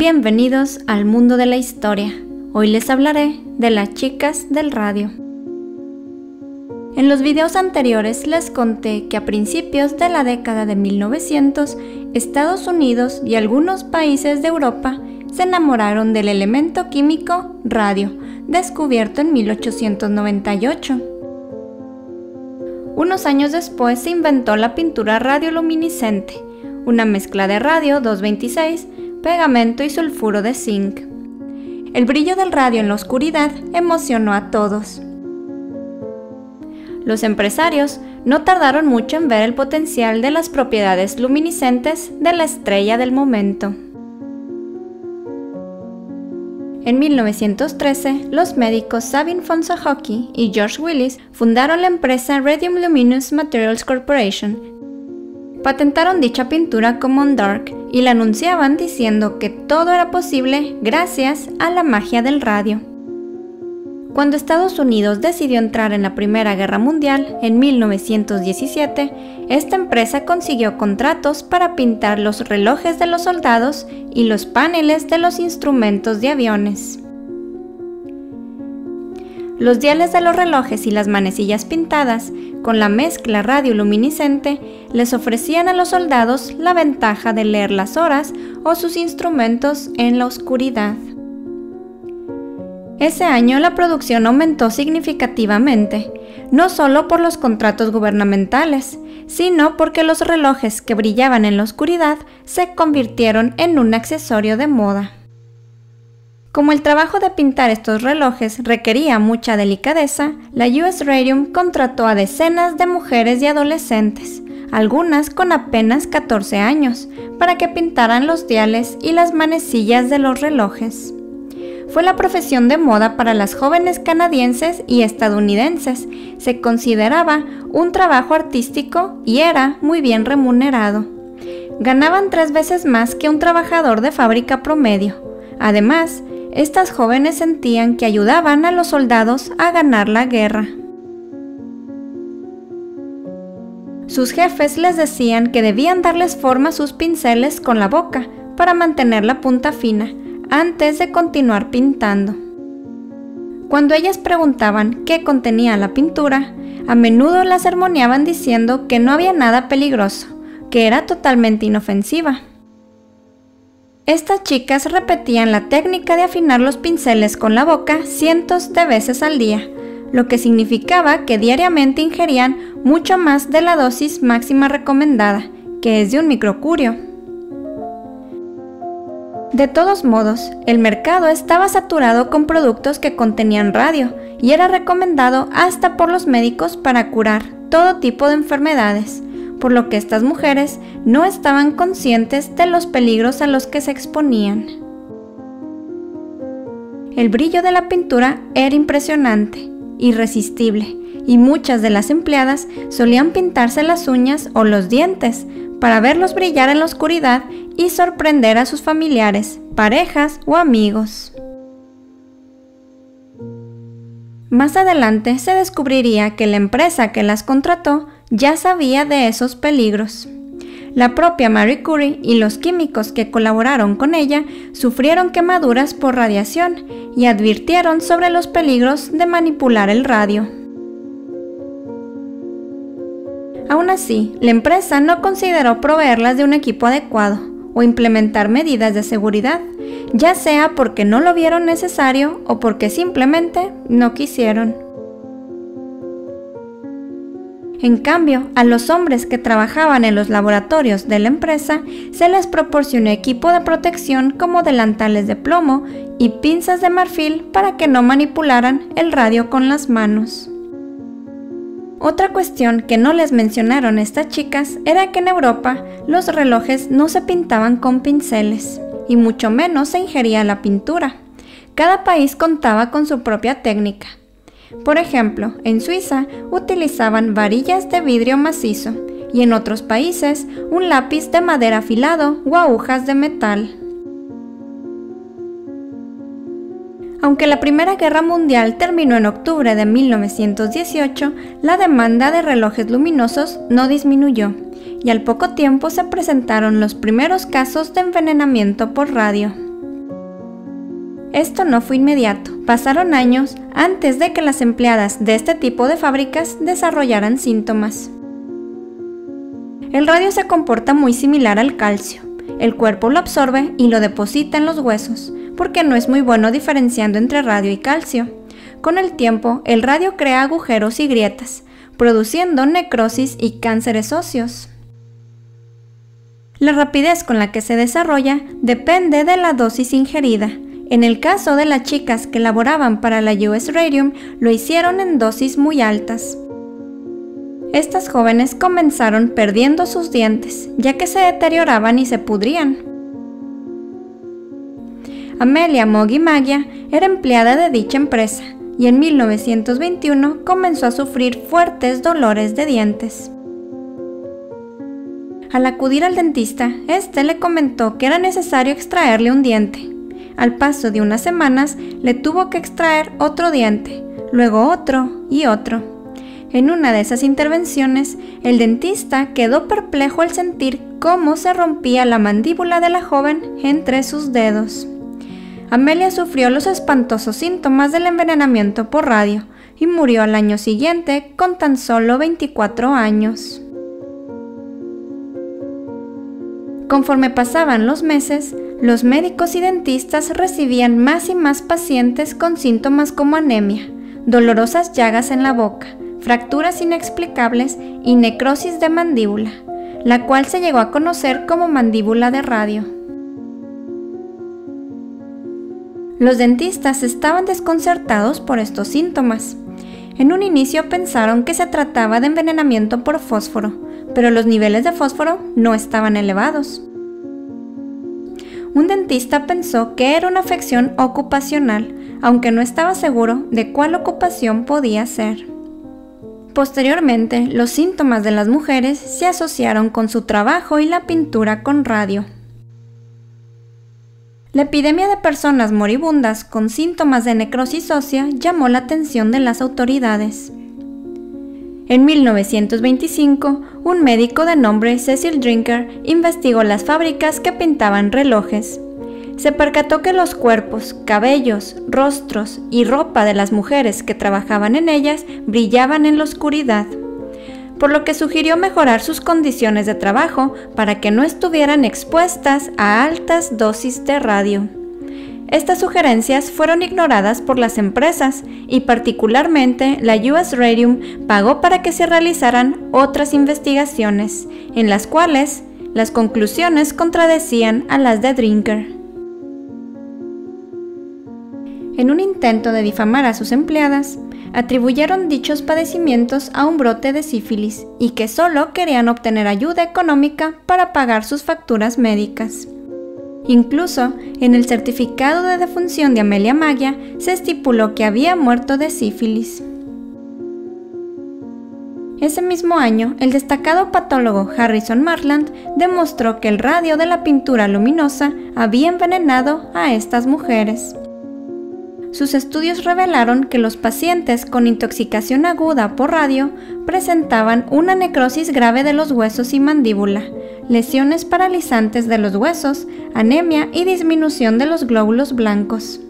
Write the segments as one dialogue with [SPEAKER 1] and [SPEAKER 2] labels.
[SPEAKER 1] Bienvenidos al mundo de la historia. Hoy les hablaré de las chicas del radio. En los videos anteriores les conté que a principios de la década de 1900, Estados Unidos y algunos países de Europa se enamoraron del elemento químico radio, descubierto en 1898. Unos años después se inventó la pintura radioluminiscente, una mezcla de radio 226 pegamento y sulfuro de zinc. El brillo del radio en la oscuridad emocionó a todos. Los empresarios no tardaron mucho en ver el potencial de las propiedades luminiscentes de la estrella del momento. En 1913, los médicos Sabin Hockey y George Willis fundaron la empresa Radium Luminous Materials Corporation Patentaron dicha pintura como un dark y la anunciaban diciendo que todo era posible gracias a la magia del radio. Cuando Estados Unidos decidió entrar en la Primera Guerra Mundial en 1917, esta empresa consiguió contratos para pintar los relojes de los soldados y los paneles de los instrumentos de aviones. Los diales de los relojes y las manecillas pintadas, con la mezcla radioluminiscente, les ofrecían a los soldados la ventaja de leer las horas o sus instrumentos en la oscuridad. Ese año la producción aumentó significativamente, no solo por los contratos gubernamentales, sino porque los relojes que brillaban en la oscuridad se convirtieron en un accesorio de moda. Como el trabajo de pintar estos relojes requería mucha delicadeza, la US Radium contrató a decenas de mujeres y adolescentes, algunas con apenas 14 años, para que pintaran los diales y las manecillas de los relojes. Fue la profesión de moda para las jóvenes canadienses y estadounidenses. Se consideraba un trabajo artístico y era muy bien remunerado. Ganaban tres veces más que un trabajador de fábrica promedio. Además, estas jóvenes sentían que ayudaban a los soldados a ganar la guerra. Sus jefes les decían que debían darles forma a sus pinceles con la boca para mantener la punta fina antes de continuar pintando. Cuando ellas preguntaban qué contenía la pintura, a menudo la sermoneaban diciendo que no había nada peligroso, que era totalmente inofensiva. Estas chicas repetían la técnica de afinar los pinceles con la boca cientos de veces al día, lo que significaba que diariamente ingerían mucho más de la dosis máxima recomendada, que es de un microcurio. De todos modos, el mercado estaba saturado con productos que contenían radio y era recomendado hasta por los médicos para curar todo tipo de enfermedades, por lo que estas mujeres no estaban conscientes de los peligros a los que se exponían. El brillo de la pintura era impresionante, irresistible, y muchas de las empleadas solían pintarse las uñas o los dientes para verlos brillar en la oscuridad y sorprender a sus familiares, parejas o amigos. Más adelante se descubriría que la empresa que las contrató ya sabía de esos peligros. La propia Marie Curie y los químicos que colaboraron con ella sufrieron quemaduras por radiación y advirtieron sobre los peligros de manipular el radio. Aún así, la empresa no consideró proveerlas de un equipo adecuado o implementar medidas de seguridad, ya sea porque no lo vieron necesario o porque simplemente no quisieron. En cambio, a los hombres que trabajaban en los laboratorios de la empresa se les proporcionó equipo de protección como delantales de plomo y pinzas de marfil para que no manipularan el radio con las manos. Otra cuestión que no les mencionaron estas chicas era que en Europa los relojes no se pintaban con pinceles y mucho menos se ingería la pintura. Cada país contaba con su propia técnica por ejemplo, en Suiza utilizaban varillas de vidrio macizo y en otros países un lápiz de madera afilado o agujas de metal. Aunque la Primera Guerra Mundial terminó en octubre de 1918, la demanda de relojes luminosos no disminuyó y al poco tiempo se presentaron los primeros casos de envenenamiento por radio. Esto no fue inmediato, pasaron años antes de que las empleadas de este tipo de fábricas desarrollaran síntomas. El radio se comporta muy similar al calcio. El cuerpo lo absorbe y lo deposita en los huesos, porque no es muy bueno diferenciando entre radio y calcio. Con el tiempo, el radio crea agujeros y grietas, produciendo necrosis y cánceres óseos. La rapidez con la que se desarrolla depende de la dosis ingerida. En el caso de las chicas que laboraban para la US Radium, lo hicieron en dosis muy altas. Estas jóvenes comenzaron perdiendo sus dientes, ya que se deterioraban y se pudrían. Amelia Moggy Magia era empleada de dicha empresa y en 1921 comenzó a sufrir fuertes dolores de dientes. Al acudir al dentista, este le comentó que era necesario extraerle un diente. Al paso de unas semanas, le tuvo que extraer otro diente, luego otro y otro. En una de esas intervenciones, el dentista quedó perplejo al sentir cómo se rompía la mandíbula de la joven entre sus dedos. Amelia sufrió los espantosos síntomas del envenenamiento por radio y murió al año siguiente con tan solo 24 años. Conforme pasaban los meses, los médicos y dentistas recibían más y más pacientes con síntomas como anemia, dolorosas llagas en la boca, fracturas inexplicables y necrosis de mandíbula, la cual se llegó a conocer como mandíbula de radio. Los dentistas estaban desconcertados por estos síntomas. En un inicio pensaron que se trataba de envenenamiento por fósforo, pero los niveles de fósforo no estaban elevados. Un dentista pensó que era una afección ocupacional, aunque no estaba seguro de cuál ocupación podía ser. Posteriormente, los síntomas de las mujeres se asociaron con su trabajo y la pintura con radio. La epidemia de personas moribundas con síntomas de necrosis ósea llamó la atención de las autoridades. En 1925, un médico de nombre Cecil Drinker investigó las fábricas que pintaban relojes se percató que los cuerpos, cabellos, rostros y ropa de las mujeres que trabajaban en ellas brillaban en la oscuridad, por lo que sugirió mejorar sus condiciones de trabajo para que no estuvieran expuestas a altas dosis de radio. Estas sugerencias fueron ignoradas por las empresas y particularmente la US Radium pagó para que se realizaran otras investigaciones, en las cuales las conclusiones contradecían a las de Drinker. En un intento de difamar a sus empleadas, atribuyeron dichos padecimientos a un brote de sífilis y que solo querían obtener ayuda económica para pagar sus facturas médicas. Incluso en el certificado de defunción de Amelia Magia se estipuló que había muerto de sífilis. Ese mismo año, el destacado patólogo Harrison Marland demostró que el radio de la pintura luminosa había envenenado a estas mujeres sus estudios revelaron que los pacientes con intoxicación aguda por radio presentaban una necrosis grave de los huesos y mandíbula, lesiones paralizantes de los huesos, anemia y disminución de los glóbulos blancos.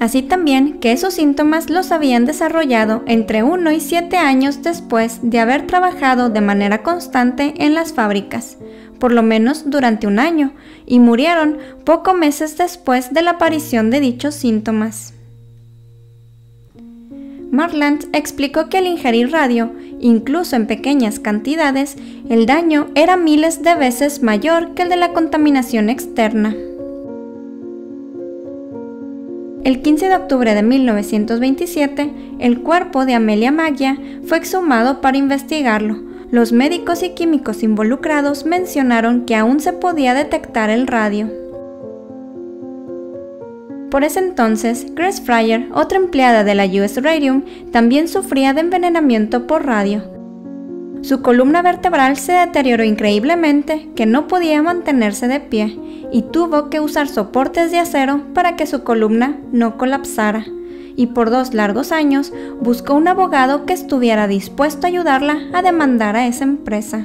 [SPEAKER 1] Así también que esos síntomas los habían desarrollado entre 1 y 7 años después de haber trabajado de manera constante en las fábricas, por lo menos durante un año, y murieron pocos meses después de la aparición de dichos síntomas. Marland explicó que al ingerir radio, incluso en pequeñas cantidades, el daño era miles de veces mayor que el de la contaminación externa. El 15 de octubre de 1927, el cuerpo de Amelia Magia fue exhumado para investigarlo. Los médicos y químicos involucrados mencionaron que aún se podía detectar el radio. Por ese entonces, Grace Fryer, otra empleada de la US Radium, también sufría de envenenamiento por radio. Su columna vertebral se deterioró increíblemente que no podía mantenerse de pie y tuvo que usar soportes de acero para que su columna no colapsara. Y por dos largos años buscó un abogado que estuviera dispuesto a ayudarla a demandar a esa empresa.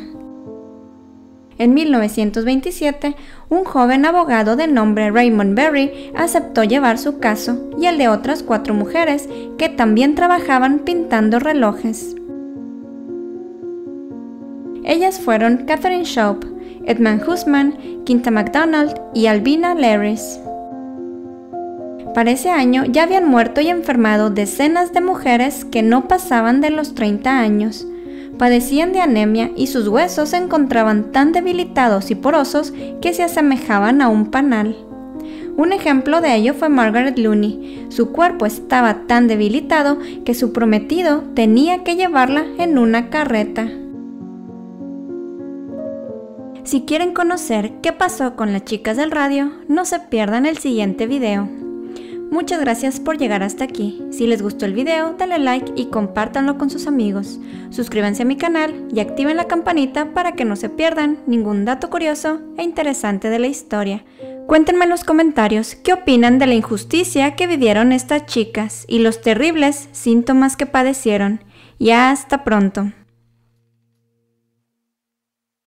[SPEAKER 1] En 1927, un joven abogado de nombre Raymond Berry aceptó llevar su caso y el de otras cuatro mujeres que también trabajaban pintando relojes. Ellas fueron Catherine Schaub, Edmund Husman, Quinta MacDonald y Albina Larris. Para ese año ya habían muerto y enfermado decenas de mujeres que no pasaban de los 30 años. Padecían de anemia y sus huesos se encontraban tan debilitados y porosos que se asemejaban a un panal. Un ejemplo de ello fue Margaret Looney. Su cuerpo estaba tan debilitado que su prometido tenía que llevarla en una carreta. Si quieren conocer qué pasó con las chicas del radio, no se pierdan el siguiente video. Muchas gracias por llegar hasta aquí. Si les gustó el video, dale like y compártanlo con sus amigos. Suscríbanse a mi canal y activen la campanita para que no se pierdan ningún dato curioso e interesante de la historia. Cuéntenme en los comentarios qué opinan de la injusticia que vivieron estas chicas y los terribles síntomas que padecieron. Y hasta pronto.